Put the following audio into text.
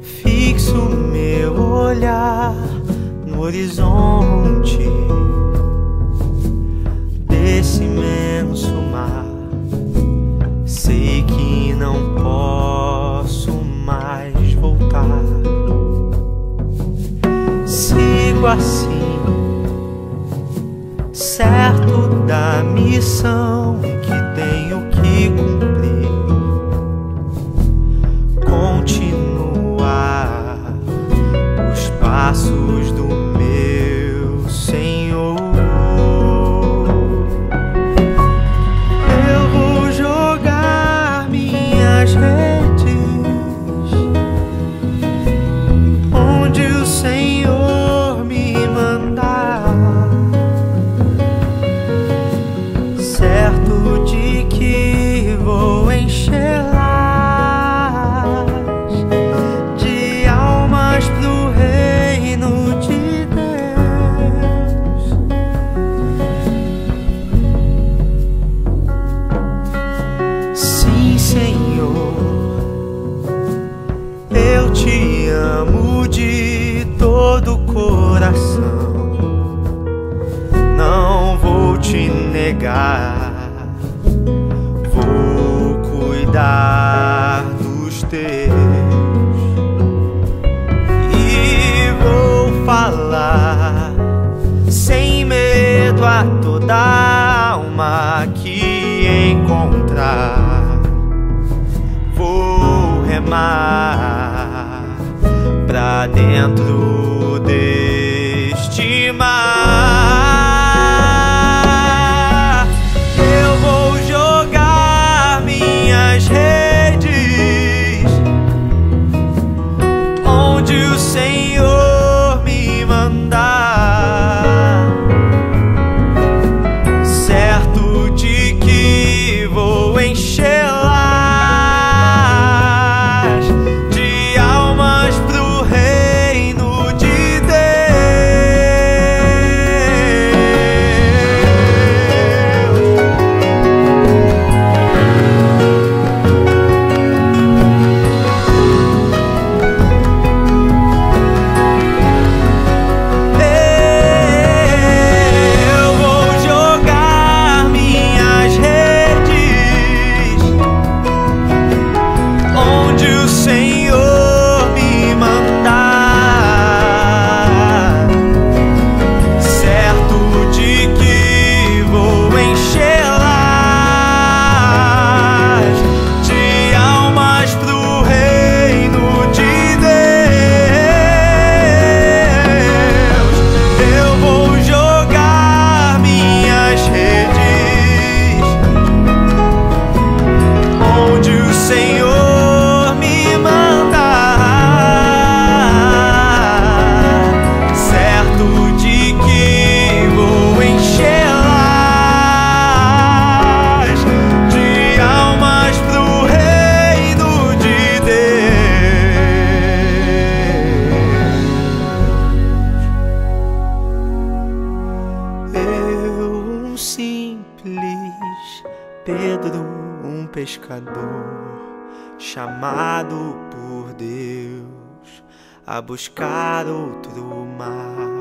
fixo meu olhar no horizonte desse imenso mar. Sei que não posso mais voltar. Sigo assim, certo da missão de que vou enchê-las de almas pro reino de Deus. Sim, Senhor, eu te amo de todo o coração. Não vou te negar, dos teus e vou falar sem medo a toda alma que encontrar. Vou remar pra dentro deste mar. Pedro, um pescador, chamado por Deus a buscar outro mar.